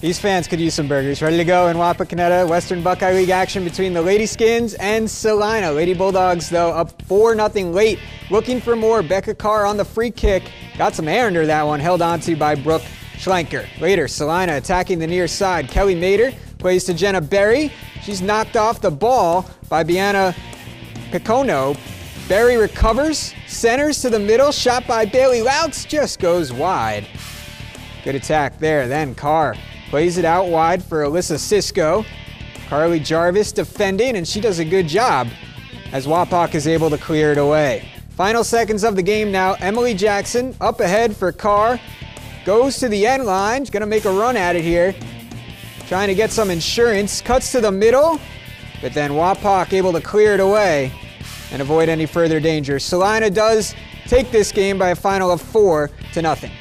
These fans could use some burgers. Ready to go in Wapakoneta. Western Buckeye League action between the Lady Skins and Celina. Lady Bulldogs, though, up 4 0 late. Looking for more. Becca Carr on the free kick. Got some air under that one. Held onto by Brooke Schlenker. Later, Celina attacking the near side. Kelly Mater plays to Jenna Berry. She's knocked off the ball by Bianna Picono. Berry recovers, centers to the middle. Shot by Bailey Louts just goes wide. Good attack there. Then Carr Plays it out wide for Alyssa Cisco. Carly Jarvis defending, and she does a good job as Wapak is able to clear it away. Final seconds of the game now. Emily Jackson up ahead for Carr. Goes to the end line. She's going to make a run at it here. Trying to get some insurance. Cuts to the middle. But then Wapak able to clear it away and avoid any further danger. Celina does take this game by a final of 4 to nothing.